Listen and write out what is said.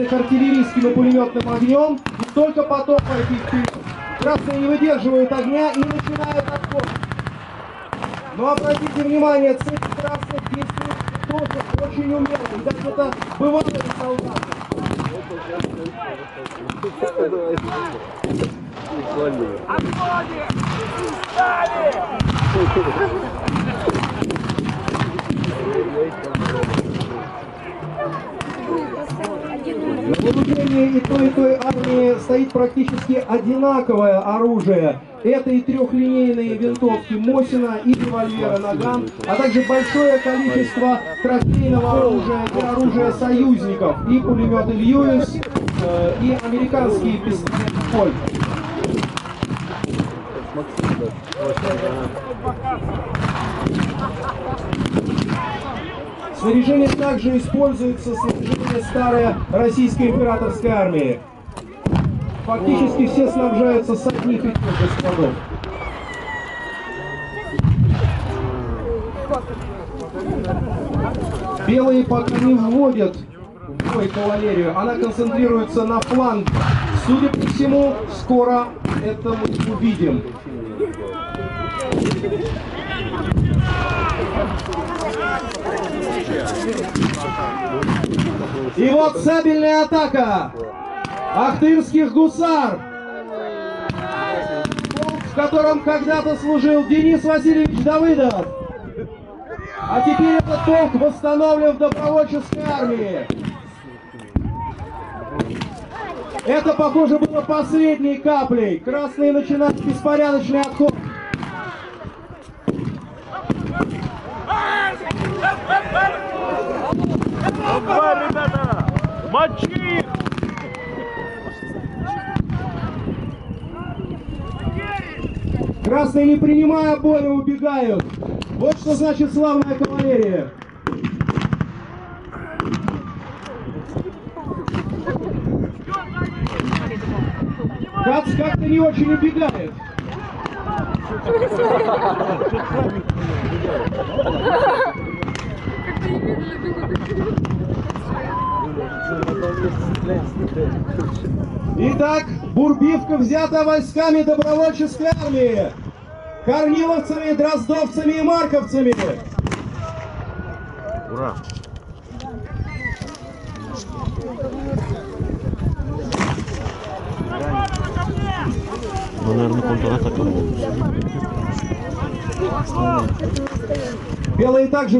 артиллерийским и пулеметным огнем и только потом пойти вперед. Красные не выдерживают огня и начинают отход. Но обратите внимание, цепь красных действует тоже очень умело. И даже это бывалые солдаты. На и той, и той армии стоит практически одинаковое оружие. Это и трехлинейные винтовки Мосина, и револьверы Наган, а также большое количество трофейного оружия и оружия союзников, и пулеметы Льюис, э, и американские пистолеты Кольт. Снаряжение также используется снаряжение старой российской императорской армии. Фактически все снабжаются с одних и тех же складов. Белые пока не вводят в бой кавалерию, она концентрируется на фланг. Судя по всему, скоро это мы увидим. И вот сабельная атака Ахтырских гусар, в котором когда-то служил Денис Васильевич Давыдов. А теперь этот полк восстановлен в добровольческой армии. Это, похоже, было последней каплей. Красные начинают беспорядочный отход. Мочи их! Красные, не принимая боя, убегают. Вот что значит славная кавалерия. Кац как-то не очень убегает. Итак, Бурбивка взята войсками добровольческой армии. Корниловцами, дроздовцами и марковцами. Ура! Ну, наверное, контратака. Белые также